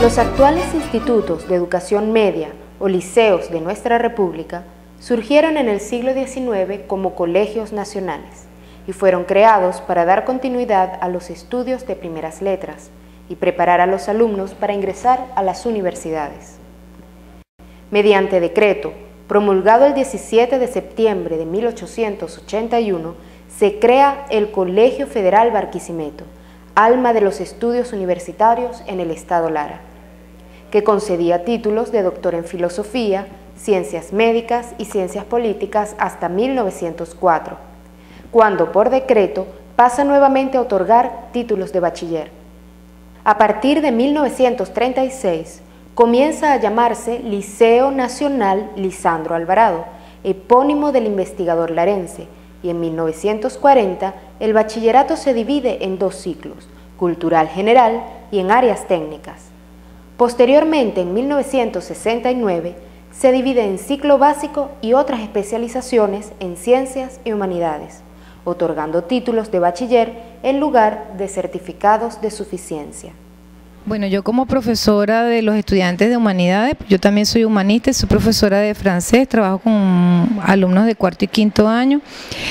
Los actuales institutos de educación media o liceos de nuestra República surgieron en el siglo XIX como colegios nacionales y fueron creados para dar continuidad a los estudios de primeras letras y preparar a los alumnos para ingresar a las universidades. Mediante decreto, promulgado el 17 de septiembre de 1881, se crea el Colegio Federal Barquisimeto, alma de los estudios universitarios en el Estado Lara que concedía títulos de doctor en filosofía, ciencias médicas y ciencias políticas hasta 1904, cuando por decreto pasa nuevamente a otorgar títulos de bachiller. A partir de 1936 comienza a llamarse Liceo Nacional Lisandro Alvarado, epónimo del investigador larense, y en 1940 el bachillerato se divide en dos ciclos, cultural general y en áreas técnicas. Posteriormente, en 1969, se divide en ciclo básico y otras especializaciones en ciencias y humanidades, otorgando títulos de bachiller en lugar de certificados de suficiencia. Bueno, yo como profesora de los estudiantes de humanidades, yo también soy humanista, soy profesora de francés, trabajo con alumnos de cuarto y quinto año.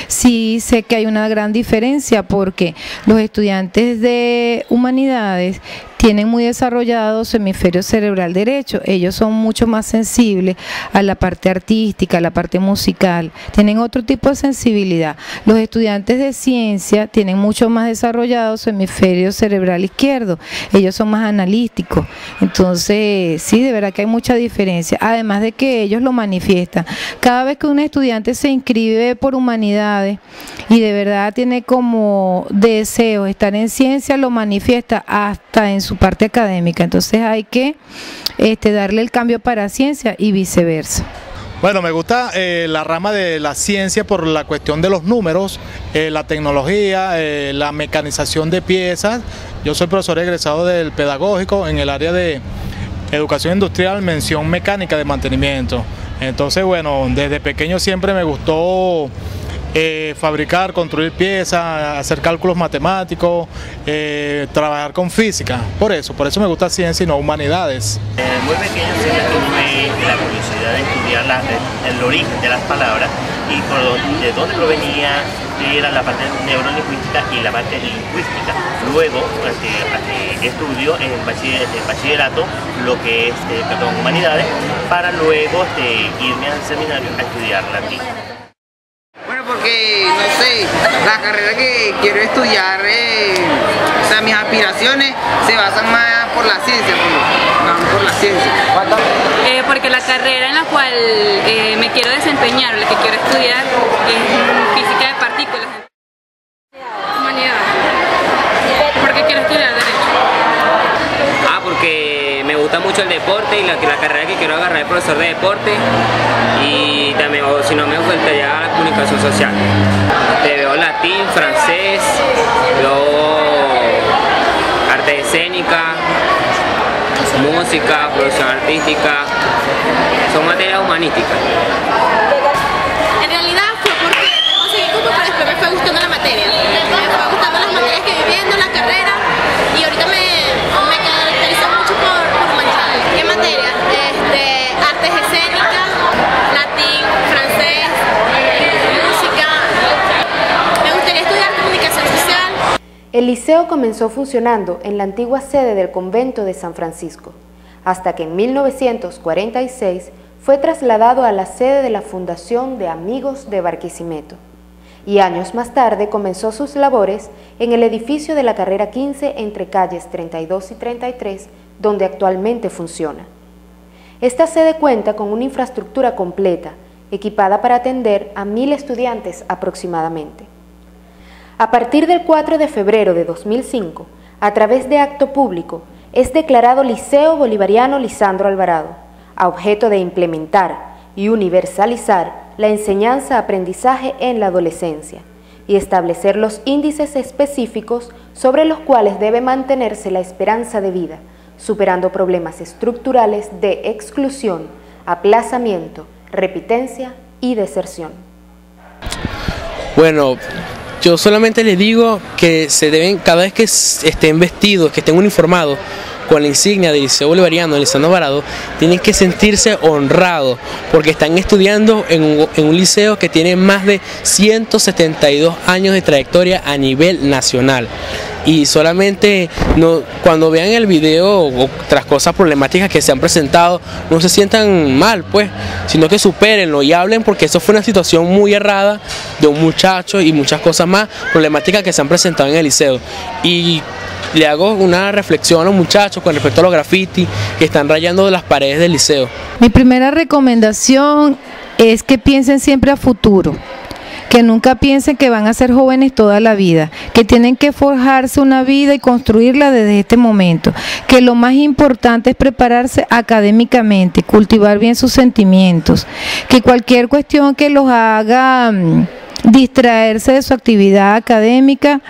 Sí sé que hay una gran diferencia porque los estudiantes de humanidades tienen muy desarrollado su hemisferio cerebral derecho. Ellos son mucho más sensibles a la parte artística, a la parte musical. Tienen otro tipo de sensibilidad. Los estudiantes de ciencia tienen mucho más desarrollado su hemisferio cerebral izquierdo. Ellos son más analíticos. Entonces, sí, de verdad que hay mucha diferencia. Además de que ellos lo manifiestan. Cada vez que un estudiante se inscribe por humanidades y de verdad tiene como deseo estar en ciencia, lo manifiesta hasta en su su parte académica. Entonces hay que este, darle el cambio para ciencia y viceversa. Bueno, me gusta eh, la rama de la ciencia por la cuestión de los números, eh, la tecnología, eh, la mecanización de piezas. Yo soy profesor egresado del pedagógico en el área de educación industrial, mención mecánica de mantenimiento. Entonces, bueno, desde pequeño siempre me gustó eh, fabricar, construir piezas, hacer cálculos matemáticos, eh, trabajar con física. Por eso, por eso me gusta ciencia y no humanidades. Eh, muy pequeño siempre tuve la curiosidad de estudiar el origen de las palabras y de dónde provenía era la parte neurolingüística y la parte lingüística. Luego este, estudio en bachillerato lo que es, perdón, humanidades, para luego este, irme al seminario a estudiar latín porque, no sé, la carrera que quiero estudiar, eh, o sea, mis aspiraciones se basan más por la ciencia, por, por la ciencia. Eh, porque la carrera en la cual eh, me quiero desempeñar, la que quiero estudiar, es física de partículas. Humanidad. ¿Por qué quiero estudiar Derecho? Ah, porque me gusta el deporte y la, la carrera que quiero agarrar es profesor de deporte y también, o si no me gustaría comunicación social. Te veo latín, francés, veo arte escénica, música, producción artística, son materias humanísticas. El liceo comenzó funcionando en la antigua sede del convento de San Francisco, hasta que en 1946 fue trasladado a la sede de la Fundación de Amigos de Barquisimeto, y años más tarde comenzó sus labores en el edificio de la carrera 15 entre calles 32 y 33, donde actualmente funciona. Esta sede cuenta con una infraestructura completa, equipada para atender a mil estudiantes aproximadamente. A partir del 4 de febrero de 2005, a través de acto público, es declarado Liceo Bolivariano Lisandro Alvarado, a objeto de implementar y universalizar la enseñanza-aprendizaje en la adolescencia y establecer los índices específicos sobre los cuales debe mantenerse la esperanza de vida, superando problemas estructurales de exclusión, aplazamiento, repitencia y deserción. Bueno, yo solamente les digo que se deben, cada vez que estén vestidos, que estén uniformados, con la insignia del Liceo Bolivariano de Lisandro Varado, tienen que sentirse honrados porque están estudiando en un, en un, liceo que tiene más de 172 años de trayectoria a nivel nacional y solamente no, cuando vean el video o otras cosas problemáticas que se han presentado, no se sientan mal, pues, sino que supérenlo y hablen porque eso fue una situación muy errada de un muchacho y muchas cosas más problemáticas que se han presentado en el liceo. Y le hago una reflexión a los muchachos con respecto a los grafitis que están rayando las paredes del liceo. Mi primera recomendación es que piensen siempre a futuro que nunca piensen que van a ser jóvenes toda la vida, que tienen que forjarse una vida y construirla desde este momento, que lo más importante es prepararse académicamente, cultivar bien sus sentimientos, que cualquier cuestión que los haga mm, distraerse de su actividad académica,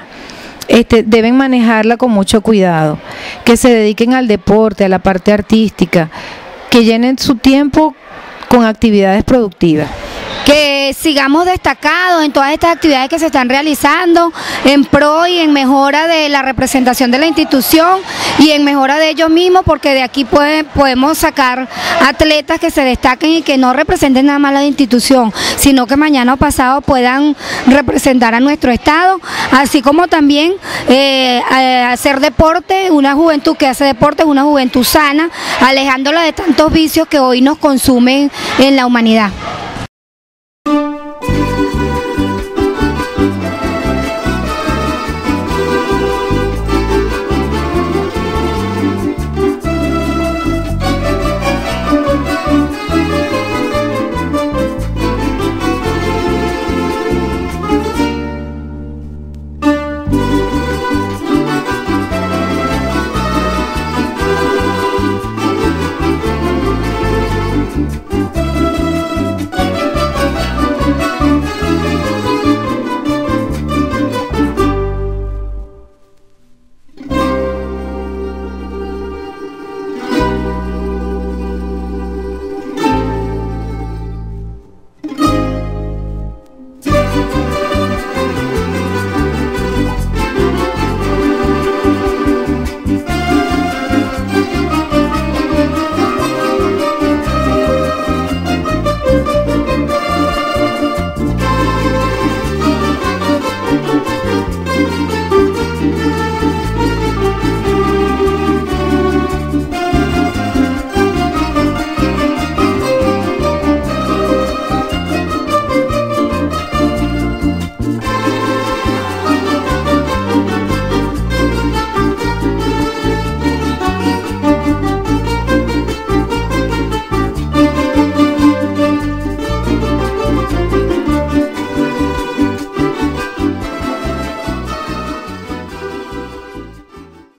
este, deben manejarla con mucho cuidado, que se dediquen al deporte, a la parte artística, que llenen su tiempo con actividades productivas que sigamos destacados en todas estas actividades que se están realizando en pro y en mejora de la representación de la institución y en mejora de ellos mismos porque de aquí podemos sacar atletas que se destaquen y que no representen nada más la institución, sino que mañana o pasado puedan representar a nuestro estado, así como también eh, hacer deporte, una juventud que hace deporte una juventud sana, alejándola de tantos vicios que hoy nos consumen en la humanidad.